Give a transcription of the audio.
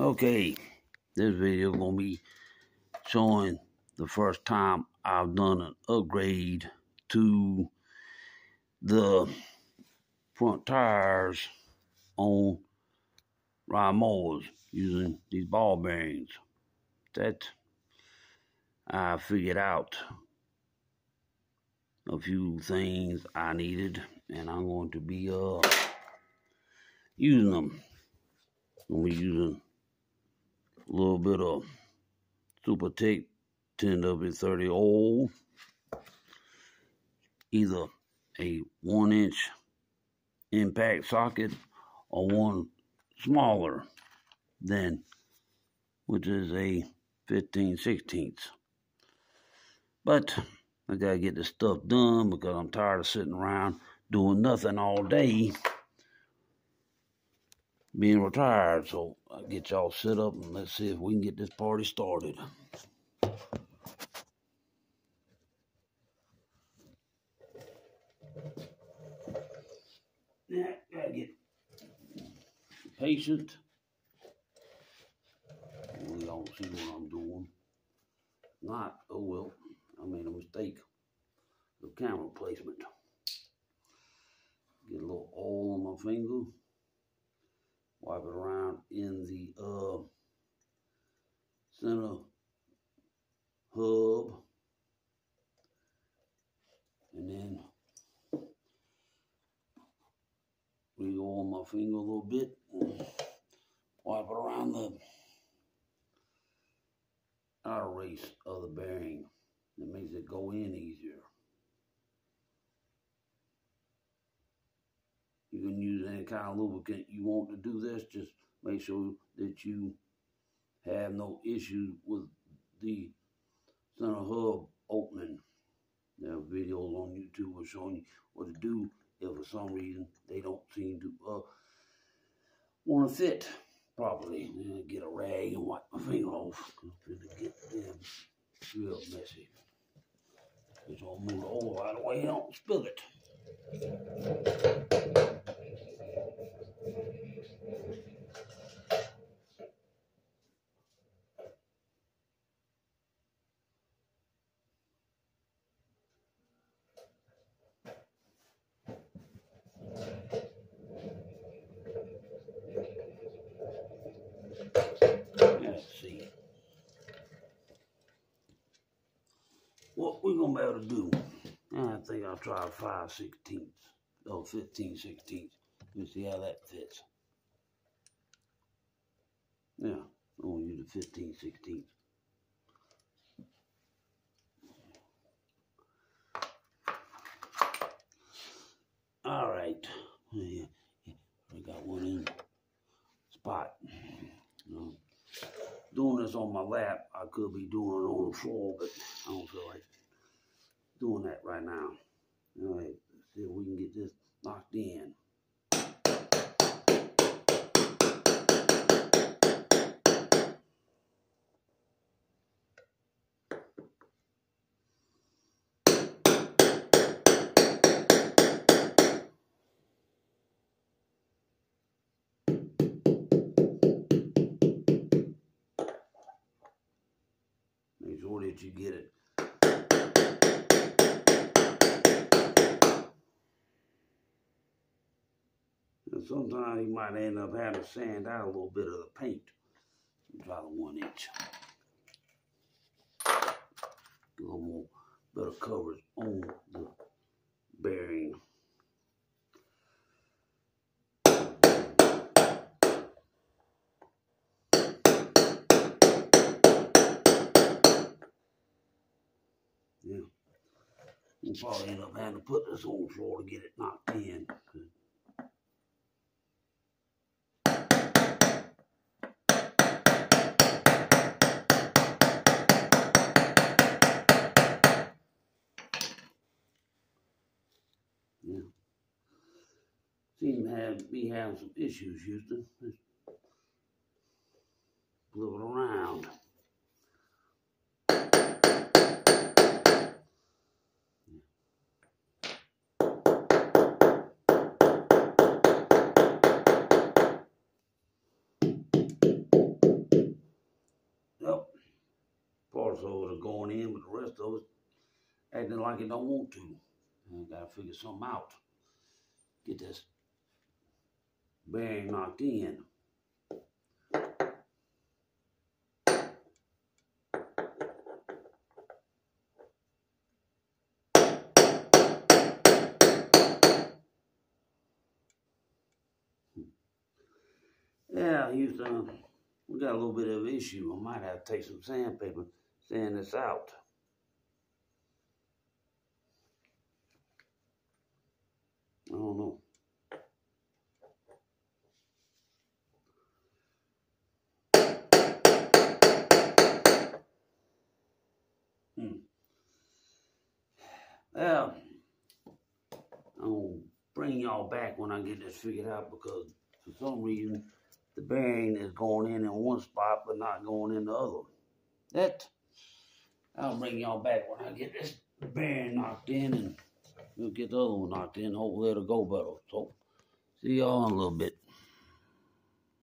Okay, this video gonna be showing the first time I've done an upgrade to the front tires on ride mowers using these ball bearings. That I figured out a few things I needed, and I'm going to be uh using them. I'm gonna be using a little bit of Super Tech 10W30 oil, either a one inch impact socket or one smaller than, which is a 15 16ths. But I gotta get this stuff done because I'm tired of sitting around doing nothing all day being retired. So I'll get y'all set up and let's see if we can get this party started. Yeah, gotta get patient. We all see what I'm doing. Not, oh well, I made a mistake. The camera placement. Get a little oil on my finger wipe it around in the uh, center hub. And then we go on my finger a little bit wipe it around the outer race of the bearing. It makes it go in easier You can use any kind of lubricant you want to do this. Just make sure that you have no issues with the center hub opening. There are videos on YouTube are showing you what to do if for some reason they don't seem to uh, want to fit properly. get a rag and wipe my finger off. It's get them real messy. Just all move the oil out of the way don't spill it. Let's see. We're gonna be able to do I think I'll try 5 sixteenths or 15 sixteenths. You see how that fits. Yeah, I'm going to use the 15 sixteenths. All right. I got one in spot. You doing this on my lap, I could be doing it on the floor, but I don't feel like doing that right now. All right, let's see if we can get this locked in. Make sure that you get it And sometimes you might end up having to sand out a little bit of the paint. The one inch. A little more better coverage on the bearing. Yeah. We'll probably end up having to put this on the floor to get it knocked in. seem to have be having some issues, Houston. Just blew it around. Yep. Parts of it are going in, but the rest of it acting like it don't want to. I gotta figure something out. Get this bearing knocked in. Yeah, Houston, we got a little bit of an issue. I might have to take some sandpaper, sand this out. I don't know. Well, gonna bring y'all back when I get this figured out because for some reason the bearing is going in in one spot but not going in the other. That I'll bring y'all back when I get this bearing knocked in and we'll get the other one knocked in. Hopefully it'll go better. So see y'all in a little bit.